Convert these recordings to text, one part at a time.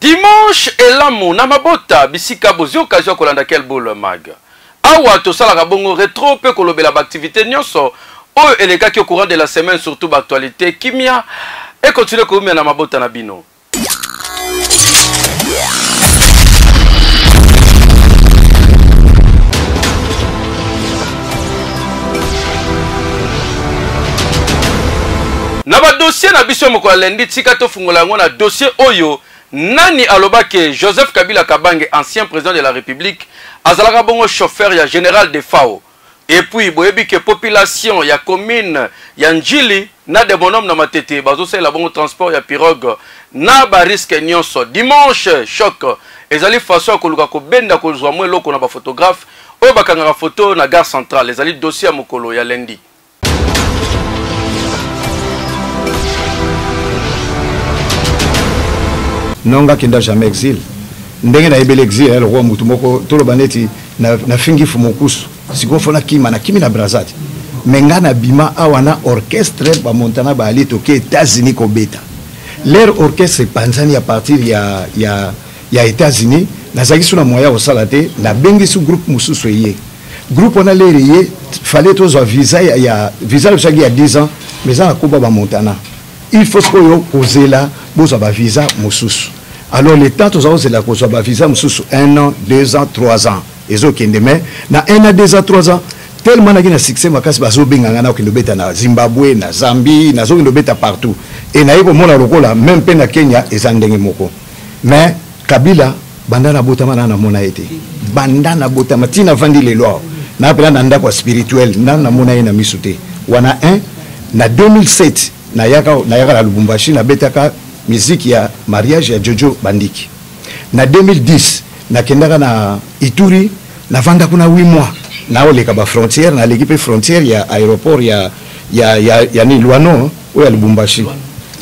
dimanche elamu na mabota bisika bozwi okazio ya kolanda kel bol mag awa tosalaka bongo retro mpe kolobela baaktivité nyonso oyo elekaki au courant de la semaine surtout baaktualité kimia ekontinue koumia na mabota na bino na badossier na biso mokolo alendi tika tofungola yango na dossier oyo nani aloba ke joseph kabila kabange ancien président de la république azalaka bongo chauffeur ya général de fao Et puis boyebi que population ya commune ya Ndjili na de bonhomme na Matete bazosalela bongo transport ya pirogue na ba risque nyonso. Dimanche choc ezali façon ya koluka kobenda kozwa mwa eloko na ba photographe oyo bakangaka photo na gare centrale ezali dossier ya mokolo ya lundi. non nga kenda jamais exil ndenge nayebeli exil ya lokola motu moko toloba neti nafingi fumokusu sikoyo fo nakima nakimi na braza te me nga nabima awa na orchestre bamontana baali toke états-unis kobeta leur orchestre epanzani ya partir ya, ya, ya états-unis nazalaki so na moyen ya kosala te nabengisi groupe mosusu eye groupe wana lere ye fallait tozwa visa ya, ya visa na biso yaki ya 10 ans mais eza na koba bamontana il faut sikoyo kozela bozwa bavisa mosusu alors le temps toza kozela kozwa bavisa mosusu un an deux ans trois ans ezokende mais na un an deux ans trois ans tellement naki na succès makasi bazobenga ngai nakokende obeta na zimbabwe na zambie nazokende obeta partout e naye komona lokola meme mpe na kenya eza ndenge moko mais Kabila banda na botama na namona ye te banda na botama ti navandi lelo awa napela na ndako ya spirituel na namona ye na miso te wana 1 na 2007 nayaka nayaka na lubumbashi nabetaka miziki ya mariage ya jojo bandiki na 2010 nakendaka na ituri navanda kuna 8 mois naoleka bafrontière naleki mpe frontière ya aéroport ya, ya, ya, ya nilwano oyo ya lubumbashi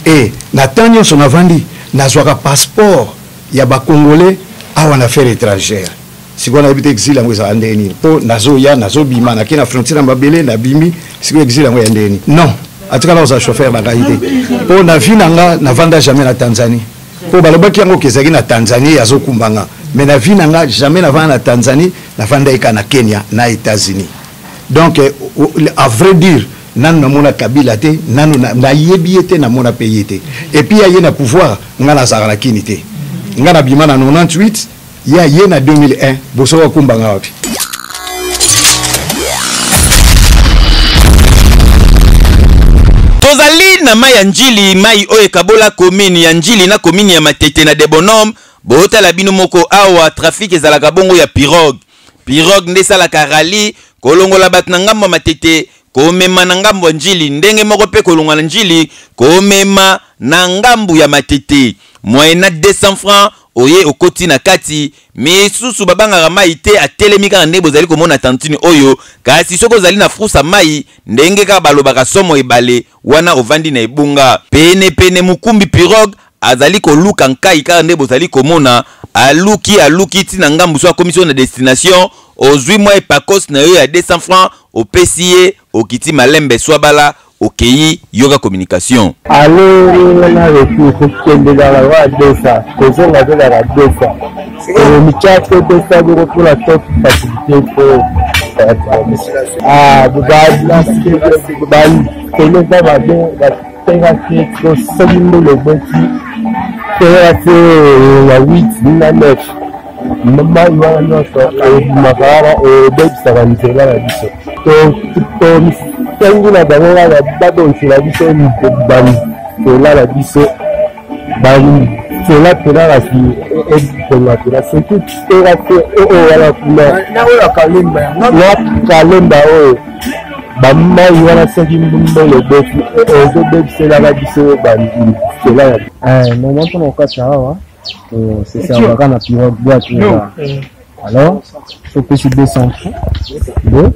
e na temps nyonso navandi nazwaka passeport ya bacongolais awa na affaire étrangère sikoyo nayebi te exile yango ezala ndenge nini mpo nazoya nazobima nake na frontière na mabele nabimi sikoyo exile yango ya ndenge nini non atikala kozala chauffeur na ngai te mpo na vie na nga navanda jamais na tanzanie mpo balobaki yango ke ezalaki na tanzanie azokumba nga mais na vie na nga jamais navanda na tanzanie navandaki kaka na kenya na états-unis donc eh, à vrai dire nanu namona kabila te nanu nayebi ye te namona mpe ye te epuis aye na pouvoir ngai nazalaka na kini te ngai nabima na 98 ye aye na 2001 bosoki akumba ngai wapi tozali na mai ya njili mai oyo ekabola komini ya njili na komini ya matete na debonome bootala bino moko awa trafike ezalaka bongo ya pirogue Pirogue nde esalaka rallye, kolongola bato na ngambo ya matete, komema na ngambo ya njili, ndenge moko mpe kolongwa na njili, komema na ngambo ya matete. Moyena 200 francs, oye okoti na kati, misusu babangaka mai te, atelemi kaka ndenge bozali komona tantine oyo, kasi soki ozali na frusa mai, ndenge kaka balobaka somo ebale, wana ovandi na ebonga pene pene mukumbi pirogue azali koluka nkai kaka nde bozali komona aluki aluki ti na ngambu so akomisi yo na destination ozwi mwa epakos na yo ya 200 francs opesi ye okiti malembe swabala okeyi yoga communication Aller na retour kokende kaka kaka deux fois kozonga mpe kaka deux fois Eh, mikia te beta boko mpona top facilité mpo bakolo eza mabe batengaki tosali mbula eboti tengaki ya 8 na 9 mai wana nyonso ebimaka wana ebebisaka nzela na biso tomisengi na bango wana babongisela biso banzela na biso batela tela kasi ekonga tela surtout tela te oyo wana kuna na kalemba oyo bamai wana soki mbongo ebeti ezobebiselaka biso bandimi tela ya eh, mama mpona kokata awa sesiyambaka na pirogue bwatu alors sopesi 200 francs nde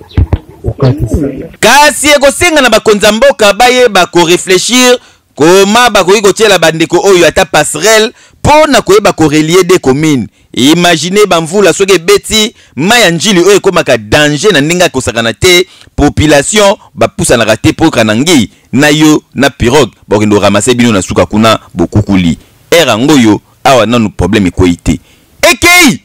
okatisi kasi ekosenga na bakonzi ya mboka bayeba koreflechir Comment bakoki kotiela bandeko oyo ata passerelle mpo na koyeba korelier de commune? Imagine bamvula soki ebeti mai ya Ndjili oyo ekomaka danger na ndenge ya kosakana te, population bapusanaka te mpo Kanangi na yo na pirogue bakokende ko ramasser bino na suka kuna bokukuli. Heure yango oyo awa nanu problème ekweyi te. Ekeyi!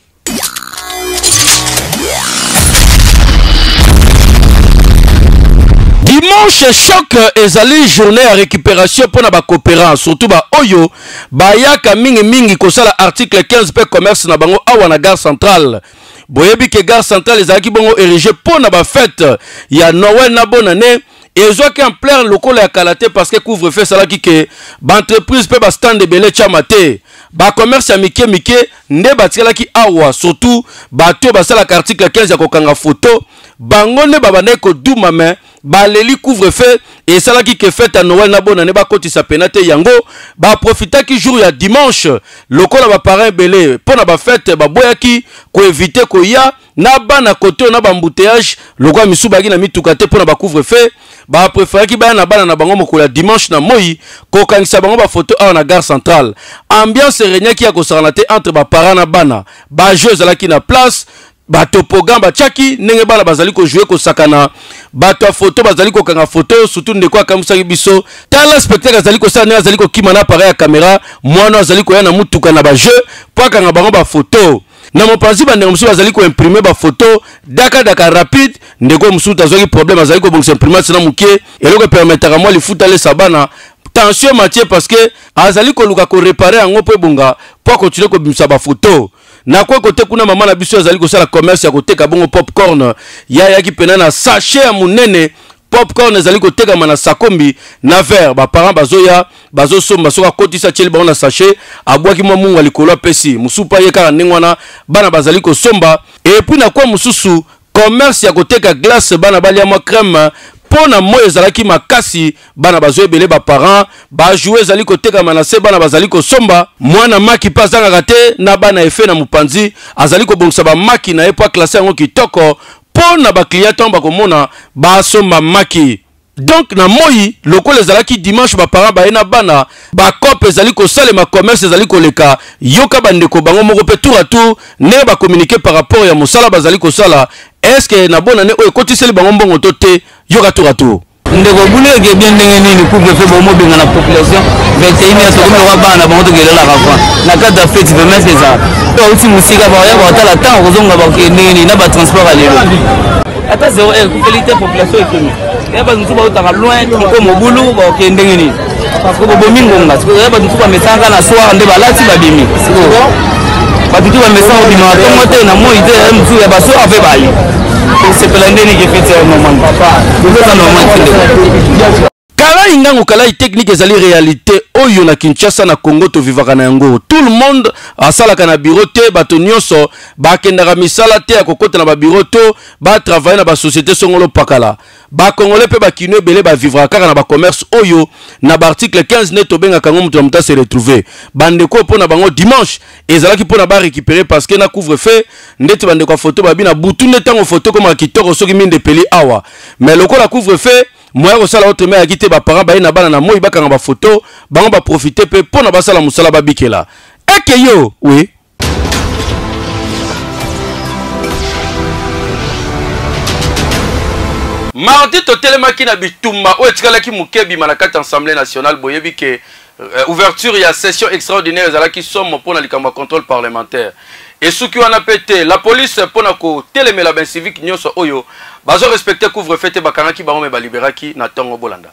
dimanche choc ezali journée ya récupération mpo na bacoopérant surtout baoyo bayaka mingimingi kosala article 15 mpe commerce na bango awa na gare centrale boyebi ke gare centrale ezalaki bongo érigé mpo na bafete ya noel na bonane ezwaki ampleur lokola ya kala te parce que couvre feu esalaki ke baentreprise mpe bastand ebele etyama te bacommerce ya mike mike nde batikalaki awa surtout bato oyo basalaka article 15 ya kokanga foto bango nde babandaki koduma me baleli couvre feu esalaki ke fete ya noel na bonane bakotisa pena te yango baprofitaki jour ya dimanche lokola baparin ebele mpo na bafete baboyaki koevite koya na bana kote oyo na bambouteillage lokola misusu bayaki na mituka te mpo na bacouvre feu bapreferaki baya na bana na bango mokolo ya dimanche na moi kokangisa bango bafoto awa na gare centrale ambiance eregnaki ya kosakana te entre baparent na bana bajeu ezalaki na place batopogan batiaki ndenge bana bazali kojoue kosakana bato ya foto bazali kokanga foto surtout ndeko akamwisaki biso tala spectacle azali kosala ndenge azali kokima na apareil ya kamera mwana azali koya na motuka na bajeu mpo akanga bango bafoto na mopanzi bandeko mosusu bazali koimprime bafoto dakadaka rapide ndeko mosusu azwaki problème azali kobongisa imprimate na moke eloko epermetaka mwa lifuta lesa bana tension matie parce que azali koluka korepare yango mpo ebonga mpo akontinue kobimisa bafoto na kwe kote kuna mama na biso azali kosala commerce ya koteka bongo popcorn ye ayaki mpena na sachet ya monene popcorn ezali kotekama na sakombi na vert baparent bazoya bazosomba soki akotisi atyeli bango na sachet abwaki mwa munga likolo apesi mosupa ye kaka ndenge wana bana bazali kosomba epuis na kwa mosusu commerce ya koteka glace bana balya mwa crème mpo na moi ezalaki makasi bana bazwa ebele baparent bajoue ezali kotekama na se bana bazali kosomba mwana maki mpe azangaka te na bana efe na mopanzi azali kobongisa bamaki na ye mpo aklase yango kitoko mpo na bakliya ntango bakomona basomba maki. Donc na moi lokola ezalaki dimanche ba parents baye na bana ba cop ezali kosalema commerce ezali koleka yoka bandeko bango moko mpe tour à tour ndenge ba communiquer par rapport ya mosala bazali kosala est ce que na bonane oyo ekotiseli bango mbongo to te yoka tour à tour ndeko buleke ebien ndenge nini couple fe bomobenga na population 21 ya tokomi loka bana na bango tokelelaka kwa na kati ya feti vemese ezala to auti mosika bakoya bakotala ntango kozonga bakokende ndenge nini na batransport ya lelo ata 0 ekufeli te population ekende ya bato mosusu bautaka loin kiko mobulu bakokende ndenge nini parce que bobomi ngonga sikoyo bato mosusu bamesana kaka na soir nde balati babimi sikoyo bato tu bamesana kobimaka ntongo te na moi te ya mosusu ya basoir mpe baye tosepela nde niki feti ya normal papa eza normal tinde kalai ngango kalai technique ezali réalité oyo na kinshasa na congo tovivaka na yango tout le monde asalaka na biro te bato nyonso bakendaka misala te ya kokota na babiro to batravaille na basociété songolo pakala ba congolais pe ba kinois ebele ba vivra kaka na ba commerce oyo na ba article 15 ne tobenga kango mutu na mutu se retrouver bande ko pona bango dimanche ezalaki pona ba récupérer parce que na couvre feu ndeti bande ko photo ba bina butu ne tango photo ko ma kitoko soki minde peli awa mais lokola couvre feu moya ko sala autre mais yaki te ba parents ba na bana na moyi ba kanga ba photo bango ba profiter pe pona ba sala musala ba bikela eke yo oui mardi totelemaki na bitumba oyo etikalaki moke ebima na kati ya assemblée nationale boyebi ke euh, ouverture ya session extraordinaire ezalaki somo mpo na likambo ya contrôle parlementaire esuki wana mpe te la police mpo na kotelemela bainsivique nyonso oyo bazo respecte couvre feu te bakangaki bango me baliberaki na ntongo bolanda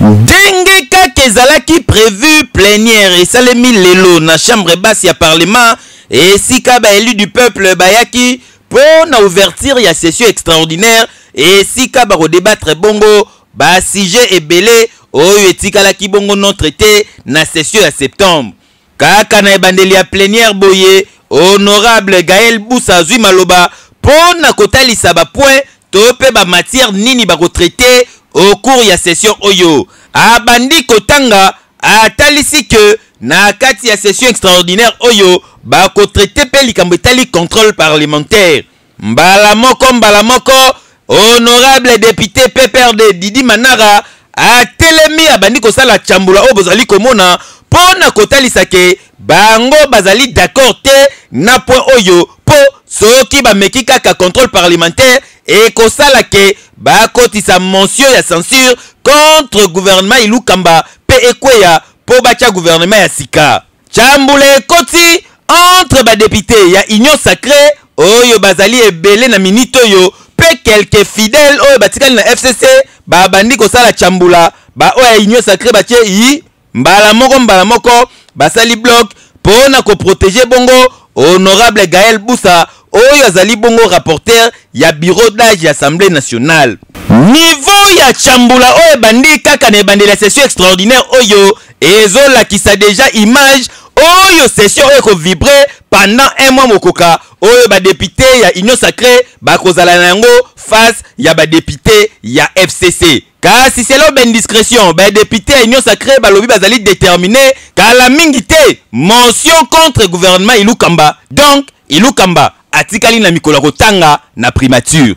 ndenge kaka ezalaki prévu plenière esalemi lelo na chambre basse ya parlement esika baélu du peuple bayaki mpo na ouverture ya session extraordinaire esika bakodebattre bongo basujet ebele oyo etikalaki bongo notre te na session ya septembre Kaka na ebandeli ya plenière boye, Honorable Gaël Busa azwi maloba mpo na kotalisa ba points to mpe ba matières nini bako traiter au cours ya session oyo. Abandi kotanga, atalisi que na kati ya session extraordinaire oyo, bako traiter mpe likambo etali controle parlementaire. Mbala moko mbala moko, honorable depute PPRD Didi Manara atelemi abandi kosala chambula oyo bozali komona mpo na kotalisa ke bango bazali d'accord te na point oyo mpo soki bameki kaka contrôle parlementaire ekosala ke bakotisa motion ya censure contre gouvernement Ilukamba mpe ekweya mpo batya gouvernement ya sika. Chambula ekoti entre ba deputes ya Union sacree oyo bazali ebele na minute oyo pe quelques fidèles oyo batikali na FCC babandi kosala chambula ba oyo ya Union sacree batie i mbala moko mbala moko basali bloc pona ko proteger bongo honorable Gaël Busa Oyo azali bongo rapporteur ya bureau d'age ya Assemblee nationale. Niveau ya chambula oyo ebandi kaka na ebandeli ya session extraordinaire oyo ezolakisa dejà image oyo session oyo eko vibrer pendant un mois mokoka oyo ba deputes ya Union sacree bakozala na yango face ya ba deputes ya fcc. Kasi selon ba indiscretions, ba deputes ya Union sacree balobi bazali determines kala mingi te motion contre gouvernement Ilukamba. Donc, Ilukamba atikali na mikolo ya kotanga na primature.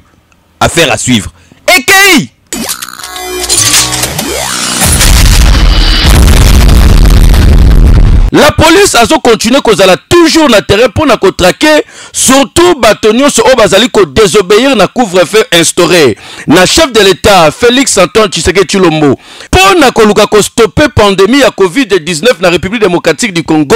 Affaire à suivre. Ekeyi! La police azo continuer kozala toujours na terrain mpo na kotrake surtout bato nyonso oyo bazali kodesobéir na couvre-feu instauré na chef de l'État Félix Antoine Tshisekedi Tshilombo mpo na koluka kostope pandemie ya COVID-19 na République démocratique du Congo.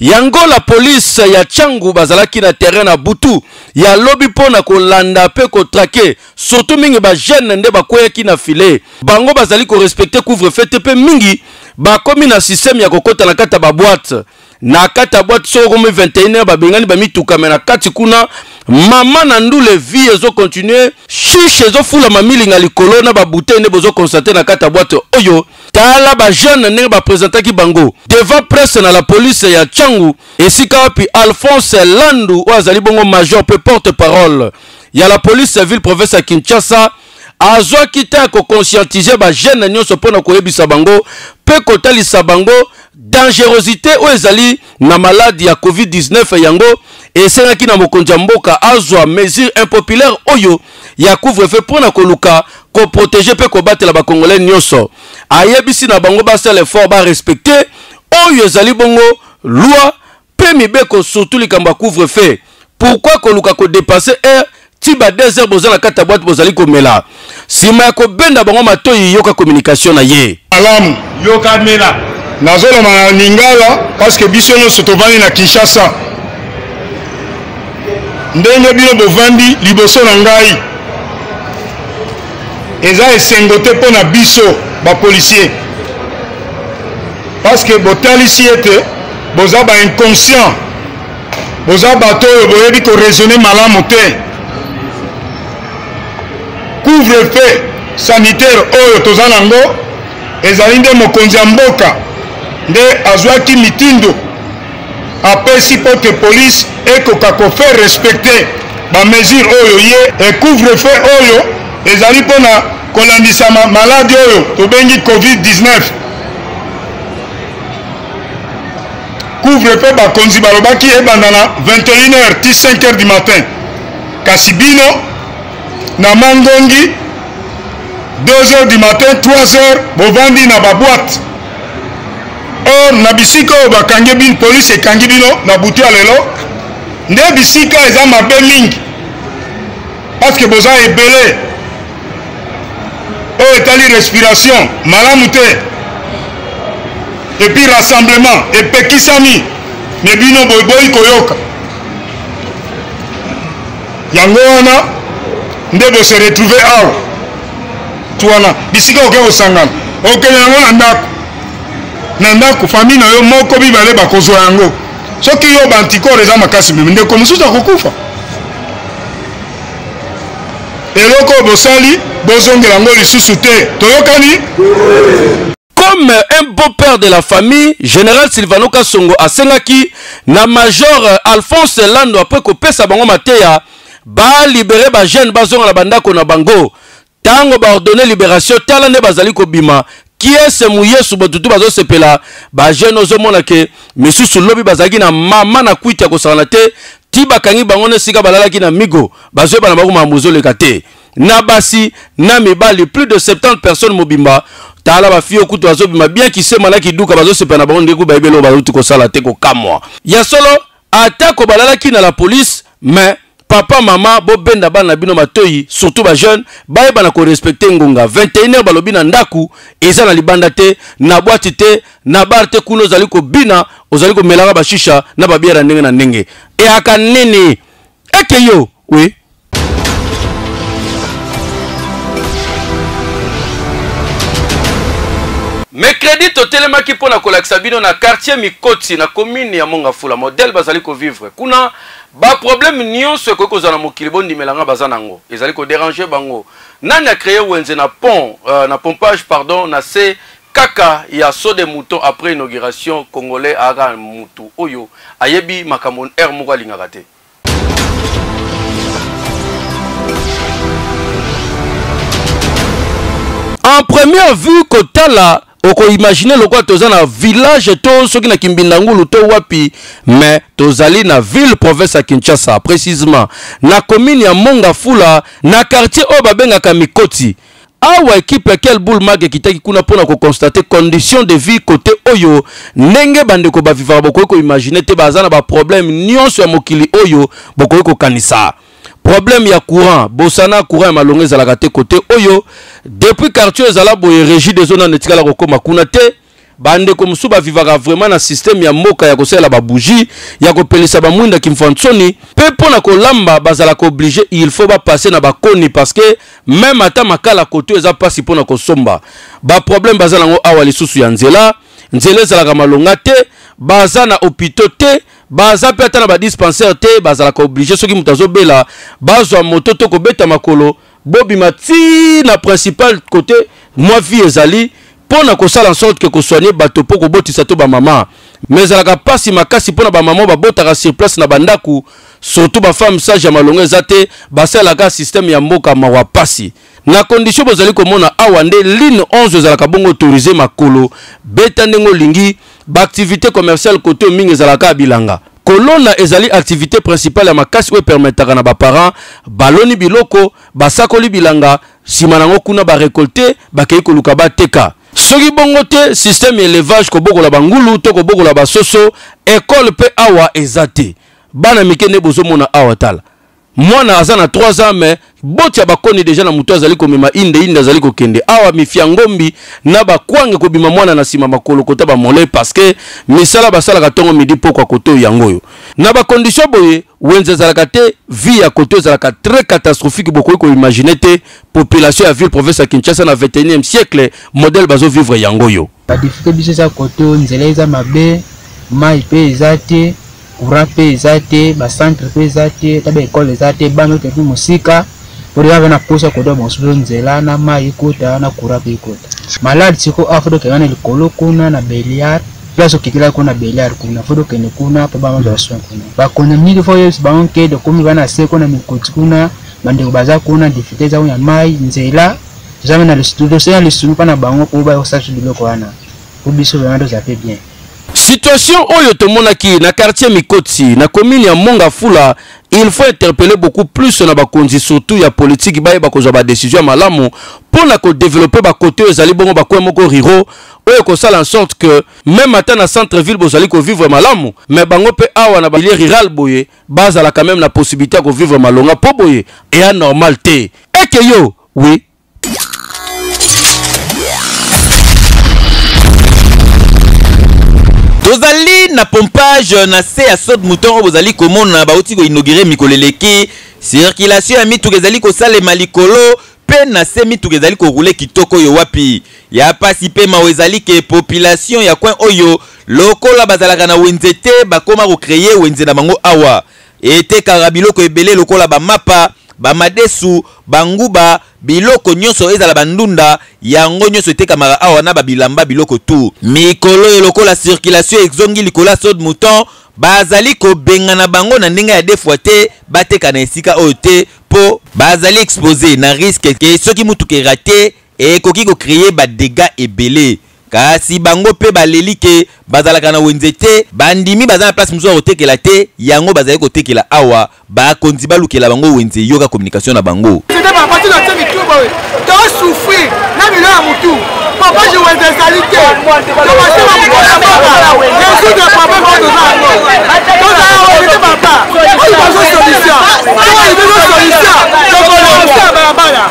Yango la police ya Tshangu bazalaki na terrain na butu ya lobi mpo na kolanda mpe kotrake surtout mingi ba jeunes nde bakweyaki na filet. Bango bazali korespecte couvre-feu te mpe mingi bakomi na système ya kokota na kati ya ba boîte. na kati ya bwati soko komi 21 babengani bamituka me na kati kuna mama na ndule vie ezokontinue shushe ezofulama milinga likolo na babutei nde bozokonstate na kati ya bwate oyo tala bajeune ndenge bapresentaki bango devant presse na la police ya changu esika wapi alphonse landu oyo azali bongo major mpe porte parole ya la police ya ville province ya kinshasa azwaki ntan ya koconscientize bajeune nyonso mpo na koyebisa bango mpe kotalisa bango dangerosité oyo ezali na malade ya covid-19 yango esengaki na mokonzi ya mboka azwa mesure impopulaire oyo ya couvre-feu mpo na koluka koprotege mpe kobatela bakongolais nyonso ayebisi na bango basala effort barespecte oyo ezali bongo loi Pe mibeko surtout likambo ya couvre feu. Pourquoi koluka ko depasser heure ti ba 2 heures boza na kati ya boîte bozali komela. Sima ya kobenda bango matoyi yoka communication na ye. Malamu. Yoka mela. Nazoloba na lingala parce que biso nyonso tovandi na Kinshasa. Ndenge bino bovandi liboso na ngai eza esengo te mpo na biso bapolisier parce que botalisi ete boza ba inconscient boza bato oyo boyebi koraisonne malamu te couvre feu sanitaire oyo toza nango ezali nde mokonzi ya mboka nde azwaki mitindo apesi mpo te polise ekoka kofaire respecte bamesure oyo ye ecouvre feu oyo ezali mpo na kolandisama maladi oyo tobengi covid-19 couvre mpe bakonzi balobaki ebanda na 21 heures ti 5 heures du matin kasi bino na mangongi 2 heures du matin 3 heures bovandi na baboite or na bisika oyo bakangi bino polisi ekangi bino na butu ya lelo nde bisika eza mabe mingi parce que boza ebele oyo etali respiration malamu te epuis rassemblement epekisami me bino boboyi koyoka yango wana nde bose retrouve awa tu wana bisika oke kosangana okende yango na ndako na ndako famille na yo moko mibale bakozwa yango soki yo bantikore eza makasi meme ndeko mosusu akokufa eloko oyo bosali bozongela yango lisusu te toyokani comme un beau père de la famille général silvano kasongo asengaki na major alphonse lando apres kopesa bango mateya balibere bajeune bazonga na bandako na bango tango ba ordonne liberation tala nde bazali kobima kiese mu yesu bato tu bazosepela bajeune ozomona ke misusu lobi bazalaki na mama na kwiti ya kosakana te ti bakangi bango na esika balalaki na migo bazoyeba na bango makambo ezoleka te na basi na mibali plus de 70 personnes mobimba tala bafio kutu bazobima bien kisema na kiduka bazosepela na bango ndeko bayebi eloko bazouti kosala te kokamwa ya solo Atako balalaki na la police mais papa mama bobenda bana na bino matoyi surtout ba jeune bayeba na ko respecter ngonga 21 heure balobi na ndaku eza na libanda te na bwati te na bar te kuna ozali kobina ozali komelaka bashisha na babiere ya ndenge na ndenge eyaka nini eke yo oui mercredi totelemaki mpo na kolakisa bino na quartier mikoti na commune ya mongafula modèle bazali kovivre kuna baproblème nyonso ekoki kozala na mokili bondimela nga baza nango ezali koderange bango nani acreye wenze na pont euh, na pompage pardon na se kaka ya saut de mouton après inauguration congolais ayaka mutu oyo ayebi makambo heure moko alingaka te en première vue kotala okoimagine lokola toza na village to soki na kimbindangulu to wapi mais tozali na ville province ya kinshasa précisement na commune ya mongafula na quartier oyo babengaka mikoti awa ekipe ya kel boule mag ekitaki kuna mpo na kokonstate condition de vie kote oyo ndenge bandeko bavivaka bokoki koimagine te baza na baproblème nyonso ya mokili oyo bokoki kokanisa problème ya courant bosana courant ya malonga ezalaka te kote oyo depuis quartier ezala boye régie des eaux nano etikala kokóma kuna te bandeko mosusu bavivaka vraiment na systeme ya mboka ya kosalela babougie ya kopelisa bamwinda kimfansoni mpe mpo na kolamba bazalaka oblige il faut bapasse na bakoni parce que meme ata makala koto eza mpasi mpo na kosomba baproblème baza nango awa lisusu ya nzela nzela ezalaka malonga te baza na hopitaux te baza mpe ata na badispensaire te bazalaka oblige soki moto azobela bazwa moto to kobeta makolo bobima ti na principal kote mwa vie ezali mpo na kosala sorte ke kosoigne bato mpo kobotisa to bamama me ezalaka mpasi makasi mpo na bamama babotaka sur place na bandako surtout bafemme sage ya malonga eza te basalelaka systeme ya mboka mawa mpasi na kondisio bozali komona awa nde line 11 ezalaka bongo autorise makolo beta ndenge olingi baaktivité commerciale kote oyo mingi ezalaka bilanga Kolona ezali activite principale ya makasi oyo epermetaka na baparent baloni biloko, basakoli bilanga, nsima nango kuna ba recolter, bakei koluka bateka. Soki bongo te, système ya elevage, kobokola ba ngulu to kobokola ba soso, ecole mpe awa eza te. Bana mike nde bozomona awa tala. mwana aza na 3 ans mais boti ya bakoni deja na moto azali komema inde inde azali kokende awa mifia ngombi na bakwange kobima mwana na nsima makolo kota bamole parceke misala basalaka ntongo midi pokwa koto yango oyo na bakondisio boye wenze ezalaka te vie ya koto ezalaka très catastrophique bokoki koimagine te population ya ville province ya kinshasa na 21e siècle modèle bazovivre yango oyo Ba difficultés biso eza kote oyo nzela eza mabe, mayi mpe eza te, courant mpe eza te, ba centre mpe eza te, ata ba ecole eza te, bana oyo toyebi mosika mpo toza mpe na mposa kodoa bango soso nzela na mayi ekota na courant mpe ekota. Malade siko awa fo tokende wana likolo kuna na Beliar place okikelaki kuna na Beliar kuna fo tokende kuna mpo bango bazwa soin kuna. Bakonzi ya mingi fo oyebisa bango ke tokomi bana seko na mikoti kuna bandeko baza kuna difficulté eza kuna ya mayi, nzela, Jamais na lisulu dossier na lisulu pa na bango po ba osaki biloko wana. Po biso vraiment doza pe bien. Situation oyo tomonaki na quartier Mikotsi na commune ya Monga Fula il faut interpeller beaucoup plus na bakonzi surtout ya politique baye bakozwa ba décision ya malamu mpo na kodeveloppe bakote oyo ezali bongo bakoin moko riro oyo ekosala en sorte que meme ata na centre ville bozali kovivre malamu mais bango mpe awa na balie rural boye bazala quand même na possibilité ya kovivre malonga mpo boye eya normal te eke yo Oui. tozali na pompage na se ya sod mouton oyo bozali komona bauti koinaugure mikolo eleki circulation ya mituka ezali kosalema likolo mpe na se mituka ezali korule kitoko oyo wapi ya pasi mpe mawa ezali ke population ya coin oyo lokola bazalaka na wenze te bakoma kokreye wenze na bango awa Etekaka biloko ebele lokola bamapa, bamadesu, banguba, biloko nyonso ezala bandunda, yango nyonso etekamaka awa na babilamba biloko tout. Mikoloyo lokola circulation exongi likolo ya saut de mouton, bazali kobengana bango na ndenge ya de fois te bateka na esika oyo te po, bazali exposer na risque que soki mutuka e rater Ekoki ko creer ba degats ebele. Kasi bango mpe baleli que bazalaka na wenze te, bandimi baza na place mosusu ya kotekela te, yango bazali kotekela awa, ba konzi balukela bango wenze, yoka communication na bango. Nzete ba boti na tse mitu boye to souffrir na bilo ya mutu propage wenze ezali te to basi ba mukona baba resoudre problème oyo toza yango toza ya wenze te papa oyo bazo solution to oyo bazo solution tokolonga balabala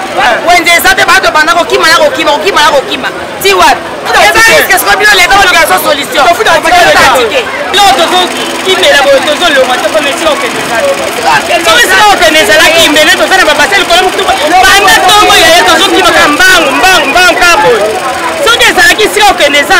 wenze eza te bato banda kokima ya kokima kokima ya kokima ti wapi eza riske siko bino leta boluka so solution tofutatike biloko tozokimela boye tozolonga tokomesika okende ezalatokomesika okende ezalaki imbele toza na babase likolo motu banda ntongo yaye tozokima ka mbangu mbangu mbangu ka boye soki ezalaki sika okende eza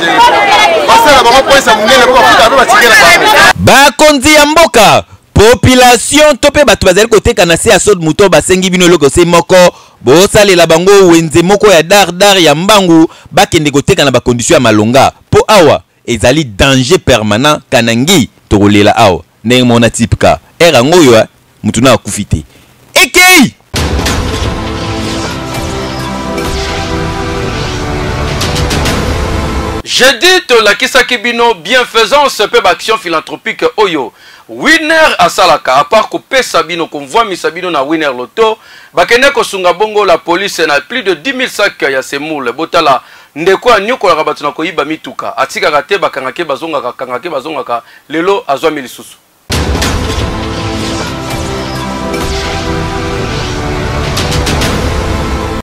basala bango pwesa monene po bafuta pe batikela bango bakonzi ya mboka population to mpe bato bazali koteka na se ya sod moto basengi bino eloko se moko bosalela bango wenze moko ya dardar ya mbangu bakende koteka na bakondisio ya malonga mpo awa ezali danger permanent kanangi tokolela awa Ndenge moko na type ka. Heure yango oyo eh, mutu na akufi te. Ekei! Jeudi tolakisaki bino bienfaisance mpe baaction philanthropique oyo winner asalaka apart kopesa bino konvwamisa bino na winner loto bakende kosunga bongo la police na plus de 10 sac ya semoule botala ndeko anyokolaka bato na koyiba mituka atikaka te bakangake bazongaka kangake bazongaka lelo azwami lisusu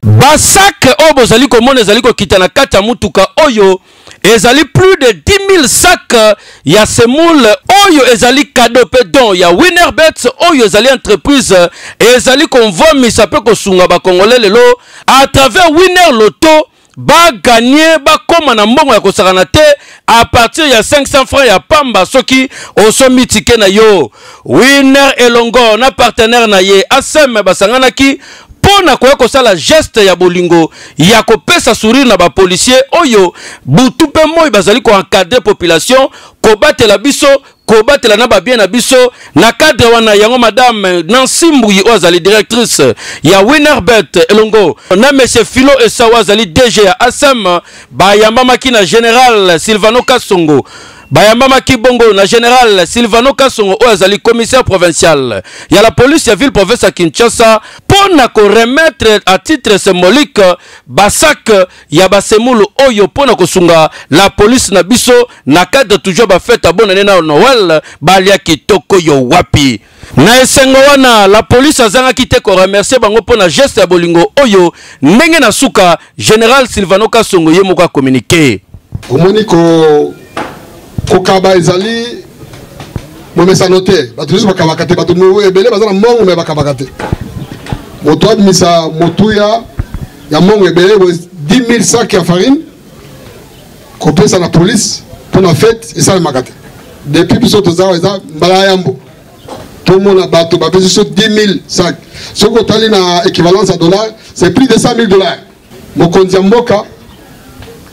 basake oyo bozali komona ezali kokita na kati ya motuka oyo ezali plus de 10 000 sac ya semoule oyo ezali kado mpe don ya winnerbets oyo ezali entreprise ezali konvomisa mpe kosunga bakongole lelo à travers winner loto baganye bakóma na mbongo ya kosakana te a partir ya 500 francs ya pamba soki osombi tike na yo winner elongo na partenaire na ye aseme basanganaki mpo na koya kosala geste ya bolingo ya kopesa sourire na bapolisier oyo butu mpe moi bazali koencadre population kobatela biso kobatela na babie na biso na cadre wana yango madame nancy mbuyi oyo azali directrice ya winnerbet elongo na monsieur filo esa oyo azali dg ya asm bayambamaki na général silvano kasongo bayambamaki bongo na général silvano kasongo oyo azali commissaire provincial ya la police ya ville province ya kinshasa mpo na koremettre à titre symbolique basak ya ba semulu oyo mpo na kosunga la police na biso na cadre toujours ba fete ya bonane na noel balia kitoko yo wapi na esengo wana la police azangaki te koremercie bango mpo na geste ya bolingo oyo ndenge na suka general silvano kasongo ye moko akominike omoni ko kokaba ezali momesano te bato nyonso bakabaka te bato ebele baza na mbongo me bakabaka te moto abimisa motuya ya mbongo ebele 10000 sac ya farine kopesa na police mpo na fete esalemaka te depuis biso toza eza mbala ya yambo tomona bato bapesi biso 10000 sac soki otali na équivalence ya dollar c'est plus de 100 000 dollar mokonzi ya mboka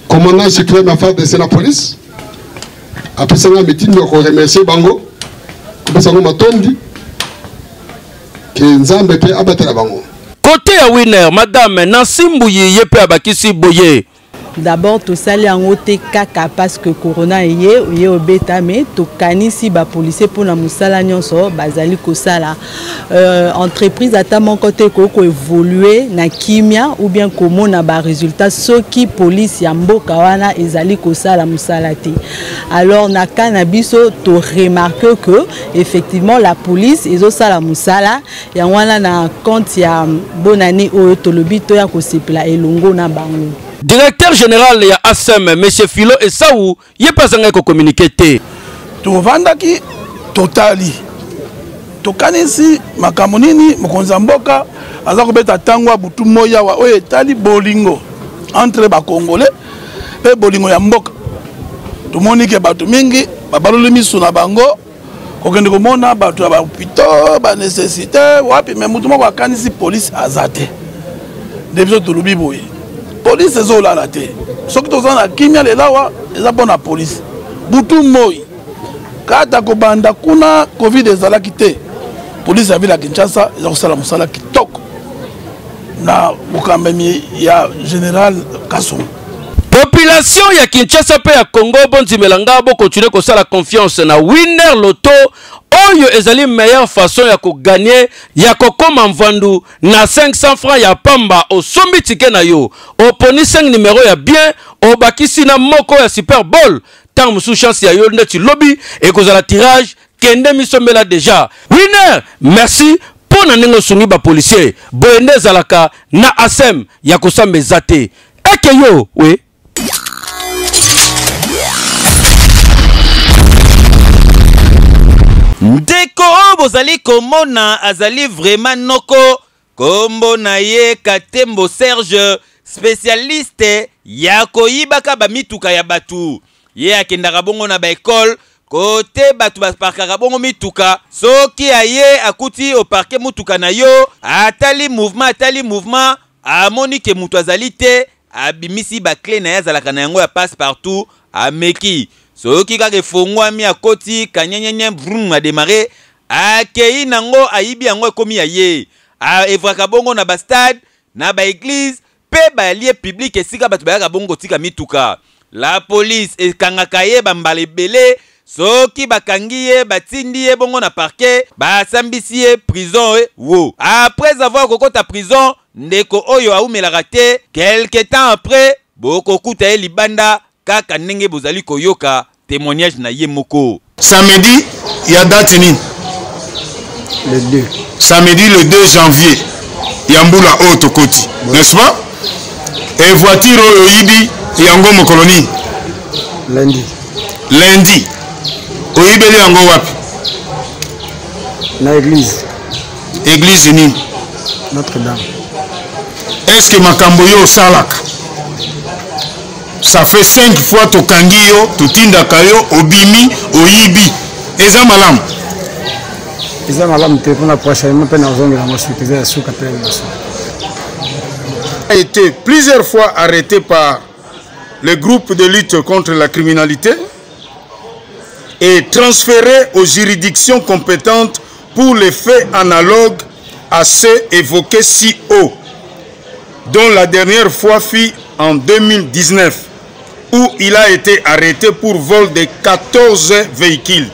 commandant suprême ya fardc na police apesanga mitindo ya koremercie bango kopesa yango matondi ke nzambe mpe abatela bango kote ya winner madame nansi mbuyi ye mpe abakisi boye d'abord tosali yango te kaka parce que corona eye oye obeta mais tokanisi bapolisier mpo na mosala nyonso bazali kosala euh, entreprise ata moko te ekoki koevolue na kimia ou bien komona baresultat soki polise ya mboka wana ezali kosala mosala te alors na cas na biso toremarke que effectivement la police ezosala mosala yango wana na compte ya bonne année oyo tolobi toya kosepela elongo na bango directeur général ya asm m philo esau ye mpe azangaki kocommunike te tovandaki totali tokanisi makambo nini mokonzi ya mboka aza kobeta ntango ya butu moi awa oyo etali bolingo entre bacongolais mpe bolingo ya mboka tomoni ke bato mingi babaloli miso na bango kokende komona bato ya bahopito banesesite wapi me moto moko akanisi polise aza te nde biso tolobi boye polise ezolala te soki toza na kimia lelawa eza mpo na polise butu moi kata kobanda kuna covid ezalaki te polise ya vile ya kinshasa eza kosala mosala kitoko na bokambami ya general kasongo population ya kinshasa mpe ya congo bondimela ngai bokontinue kosala confiance na winner loto oyo ezali meilleure façon ya koganye ya kokoma mvandu na 500 francs ya pamba osombi tike na yo oponi 5 numero ya bien obakisi na moko ya super bowl ntango mosusu chance ya yo ndeti lobi ekozala tirage kende misombela deja winner merci mpo na ndenge osungi bapolisier boye nde ezalaka na asem ya kosamba eza te eke yo we ndeko oyo bozali komona azali vraiment noko Kombo na ye Katembo Serge, specialiste ya koyibaka ba mituka ya batu. Ye akendaka bongo na ba ecole kote batu ba parkaka bongo mituka. Soki aye akuti o parke mutuka na yo, atali mouvement atali mouvement, amoni ke mutu azali te, abimisi ba cle na ye azalaka na yango ya passe partout, ameki. Soki kaka efongwami akoti, kanyanyanya, vroom, a demarrer. Akeyi nango ayibi yango ekomi ya ye. A evraka bongo na ba stade, na ba eglise pe ba lieu public esika batu bayaka bongo kotika mituka. La police ekangaka ye ba mbala ebele, soki bakangi ye batindi ye bongo na parquet, ba sambisi ye prison e wo. Après avoir kokota prison, ndeko oyo awumelaka te, quelque temps après bokokuta ye libanda kaka ndenge bozali koyoka temoignage na ye moko. Samedi ya date nini? Le 2. Samedi le 2 janvier ya mbula oyo tokoti, n'est-ce pas? E voiture oyo oyibi yango mokolo nini? Lundi. Lundi. Oyibeli yango wapi? Na église. Église nini? Notre-Dame. Est-ce que makambo yo osalaka ça fait cinq fois tokangi obimi oyibi a été plusieurs fois arrêté par le groupe de lutte contre la criminalité et transféré aux juridictions compétentes pour les faits analogues à ceux évoqués si haut, dont la dernière fois fut en 2019, où il a été arrêté pour vol de 14 véhicules.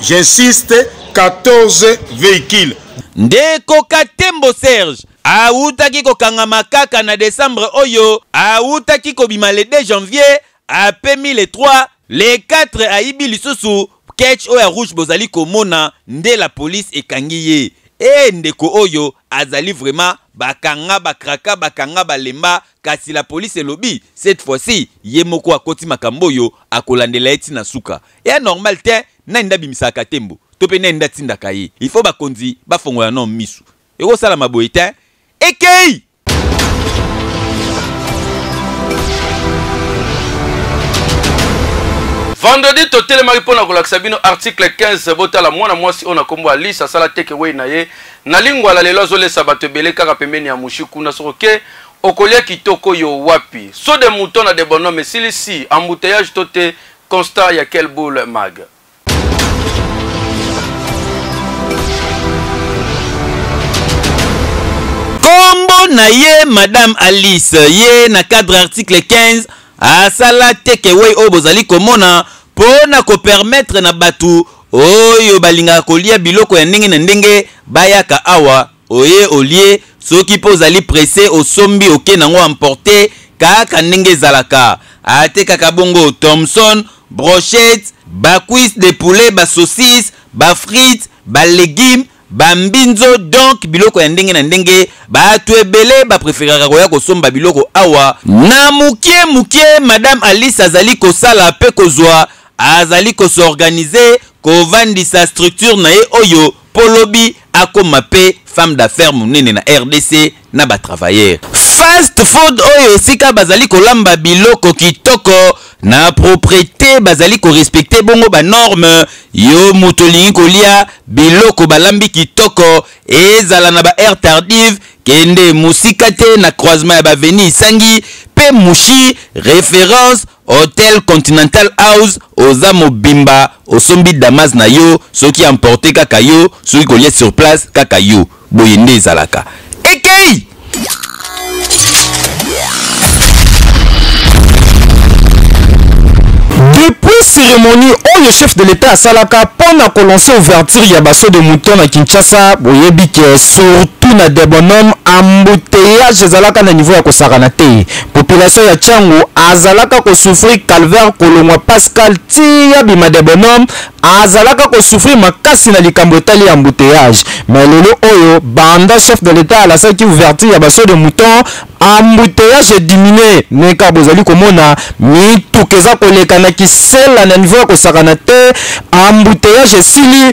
J'insiste, 14 véhicules. Ndeko Katembo Serge awutaki kokangama kaka na décembre oyo awutaki kobima le 2 janvier apemi le 3 le 4 ayibi lisusu ketch oyo ya rouge bozali komona nde la police ekangi ye e ndeko oyo azali vraiment bakanga bakraka bakanga balemba kasi la police elobi cette fois-ci ye moko akoti makambo oyo akolandela ye ntina suka eya normal te nani nde abimisaka tembo to mpe nani nde atindaka ye il faut bakonzi bafongola no misu ekosalama boye te ekei vendredi totelemaki mpo na kolakisa bino article 15 botala mwana mwasi oyo na nkombo alice asala tekewei na ye Na lingwala lelo azo lesa bato ebele kaka pembeni ya mushi kuna soko ke okolia kitoko yo wapi so de mouton na de bonhomme esili si embouteillage to te constat ya quel boule mag kombo na ye madame alice ye na cadre article 15 asala tekewei oyo bozali komona mpo na kopermetre na bato Oyo balingaka kolia biloko ya ndenge na ndenge bayaka awa oye olie soki pe ozali presse osombi oke nango emporte kaka ndenge ezalaka atekaka bongo Thomson, brochettes, ba cuisses de poulet, ba saucisses, ba frites, ba legumes, bambinzo donc biloko ya ndenge na ndenge bato ebele bapreferaka koya kosomba biloko awa na mukie mukie madame alice azali kosala mpe kozwa azali kosorganize kovandisa structure na ye oyo mpo lobi akoma mpe femme d'affaires monene na rdc na ba travailleurs. Fast food oyo esika bazali kolamba biloko kitoko na proprete bazali korespecte bongo banorme yo moto olingi kolia biloko balambi kitoko ezala na ba aire tardive kende mosika te na croisement ya baveni isangi mpe mushi reference Hotel continental house oza mobimba osombi damas na yo soki emporte kaka yo soki kolia sur place kaka yo boye nde ezalaka ekei Depuis cérémonie où le chef de l'État asalaka mpo na kolanse ouverture ya baso de mouton na Kinshasa boyebi ke surtout na Debonom embouteillage ezalaka na niveau ya kosakana te Population ya Tshangu azalaka ko souffrir calvaire kolongwa Pascal ti ya bima de bonhomme azalaka ko souffrir makasi na likambo etali embouteillage mais lelo oyo banda chef de l'etat alasaki ouverture ya ba saut de mouton embouteillage e diminuer ndenge kaka bozali komona mituka eza koleka na kisela na niveau ya kosakana te embouteillage esili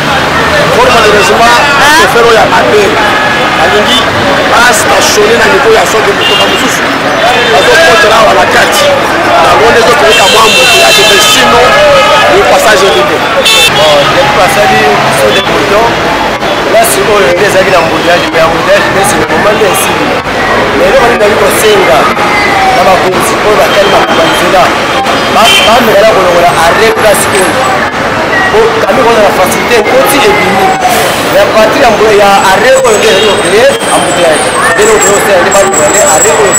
Fort malheureusement, chauffeur oyo ya mabe alingi astationne na niveau ya soki motoka mosusu azokotela awa na kati yango nde ezokoyika mwa moto ya jepe sino le passage libre asali biso de moto lasi oyo nde ezalaki na mbudage me ya mbudage nde sima moma nde esili me eloko nde ezali kosenga na bakonzi oyo bakali makambo ya nzela bamekala kolongola arre place oyo okamikoza na facilité okoti ebimi ya parti ya mbula ya arre oyo nde ezali okreye ambuteyage ndenge okreye osala nde balukua nde arre oyo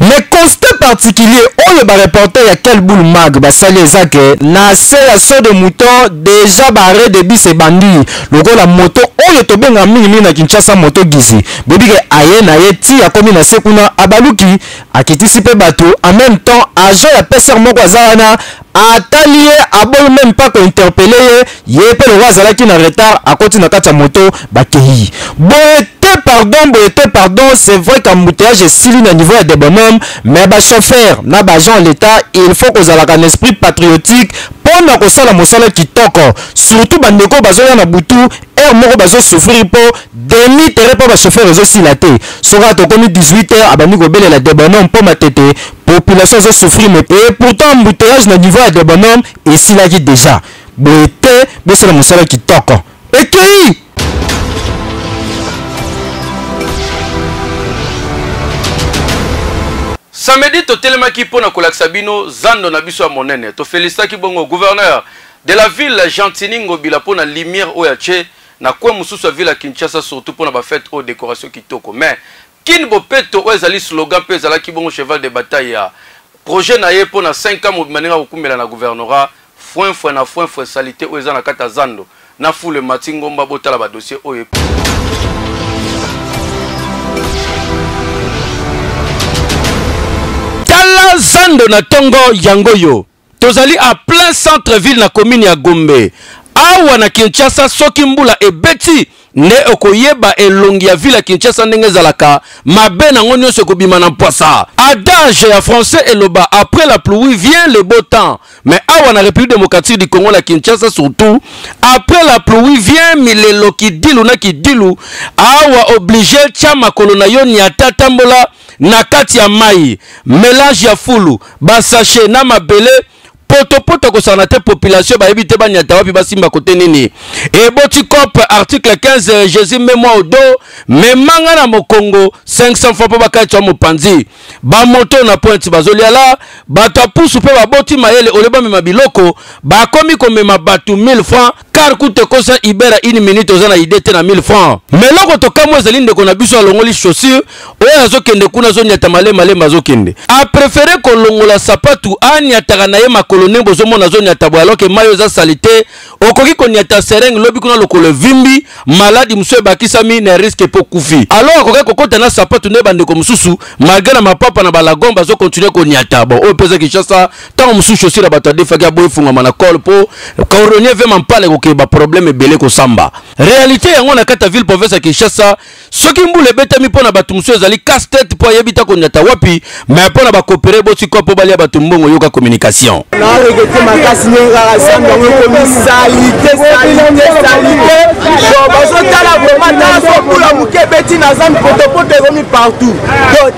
mais constat particulier oyo bareporter ya quel boule mag basali eza ke na se ya so de mouton déjà barre de bis ebandi lokola moto oyo tobengaka mingimingi na kinshasa moto gizi boyebi ke aye na ye ti akomi na se kuna abaluki akitisi mpe bato en même temps agent ya psr moko aza wana atali ye aboyi meme pas ko interpelle ye ye pe lokola azalaki na retard akoti na kati ya moto bakeyi boye te pardon boye te pardon c'est vrai qu'embouteillage esili na niveau ya debonhomme mais ba chauffeur na ba agent l'etat il faut kozalaka na esprit patriotique pona kosala mosala kitoko surtout bandeko bazoya na butu heure moko bazo souffrir mpo demi terrain mpo bachauffeur ezosila te soki ata okomi 18 heures abandi kobelela debonom mpo matete population ezo souffrir me et pourtant embouteillage na niveau ya debonom esilaki deja boye te bosala mosala kitoko ekei Samedi totelemaki mpo na kolakisa bino zando na biso ya monene. Tofelisitaki bongo gouverneur De la ville Gentini Ngobila mpo na lumière oyo atie na coin mosusu ya ville ya Kinshasa surtout mpo na ba fete oyo decoration kitoko mais Kin Bopeto oyo ezali slogan mpe ezalaki bongo cheval de bataille ya projet na ye mpo na 5 ans mobimba ndenge akokumbela na gouvernorat fuenfue na fuenfue salite oyo eza na kati ya zando na fulu emati ngomba botala ba dossier oyo zando na tongo yango yo. tozali a plein centre ville na commune ya gombe awa na kinshasa soki mbula ebeti nde okoyeba elongi ya ville ya kinshasa ndenge ezalaka mabe nango nyonso ekobima na mpwasa adage ya français eloba après la pluie vient le beau temps mais awa na république démocratique du congo na kinshasa surtout après la pluie vient milelo kidilu na kidilu awa oblige tya makolo na yo nyata tambola na kati ya mai melange ya fulu basashe na mabele potopoto kosana te population bayebi te banyata wapi basimba kote nini eboti cop article 15 jésus memoi odo memanga na mokongo 500 fois mpo bakati ya mopanzi bamoto na pointe bazolia la bato ya pusu mpe baboti mayele ole bamema biloko bakomi komema bato 1000 francs car kutu ekosa ibera une minute oza na idee te na 1000 francs ma eloko tokamwa ezali ndeko na biso alongoli chaussure oyo azokende kuna azonyata malemalemba azokende aprefere kolongola sapatu anyataka na ye makolo ndenge bozomona azonyata boye aloke mai oyo eza sali te okoki konyata serenge lobi kuna lokolo evimbi maladi mosusu ebakisami na riske mpo kufi alo akokaki kokota na sapatu nde bandeko mosusu malgre na mapapa na balagombe azokontinue konyata bo oyo mpe eza kinshasa ntango mosusu chaussure ya bato adefaki aboyi efungwama na cole mpo cordonnier vema mpala ekokee baproblème ebele kosamba réalité yango na kati ya ville province ya kinshasa soki mbula ebetami mpo na bato mosusu ezali casse tete mpo ayebi ta konyata wapi mai mpo na bakopere botikwa mpo balia bato mbongo yoka communication naorekete makasi ndenge kaka zambe yango ekomi salite salite salite bazotala vraimen tala sokula moke ebeti na zambe potopoto ekomi partout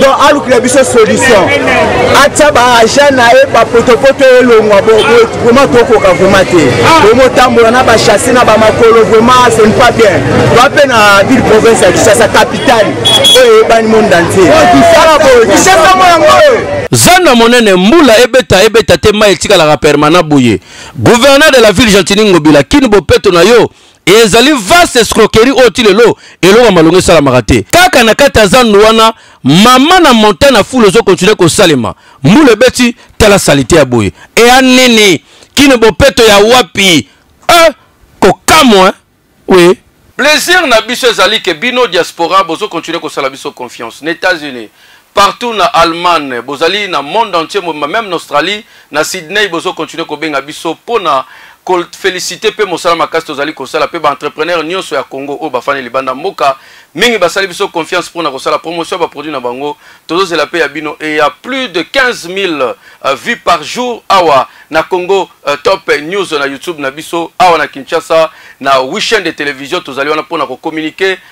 donc alukela biso solution atya baagent na ye bapotopoto elongwa vraiment tokoka vraiment te tomotambola na bachasse na bamakolo vraiment ce ne pas bien toa mpe na ville province ya kishasa capitale oyo eyebani monde entier sala boye kishasa mo yango oyo zando monene mbula ebeta ebeta te mai etikalaka permanent boye gouverneur de la ville gentini ngobila kini bopeto na yo ezali vaste escroquerie oyo ti lelo eloko ya malonga esalamaka te kaka na kati ya zando wana mama na monta na fulu ezokontinue kosalema mbula ebeti tala salite ya boye eya nini kino bopeto ya wapi eh, kokamwa we plaisir na biso ezali ke bino diaspora bozokontinue kosala biso confiance na etats-unis partout na Allemagne bozali na monde entier mobimba meme na Australie na Sydney bozo continuer kobenga biso pona kofelicite mpe mosala makasi tozali kosala mpe baentrepreneur nyonso ya congo oyo bafandi libanda mboka mingi basali biso confiance mpo na kosala promotion ya baproduit na bango tozozela mpe ya bino eya plus de 15 000 euh, vues par jour awa na congo euh, top news na youtube na biso awa na kinshasa na wichen de télévision tozali wana mpo na kokommunike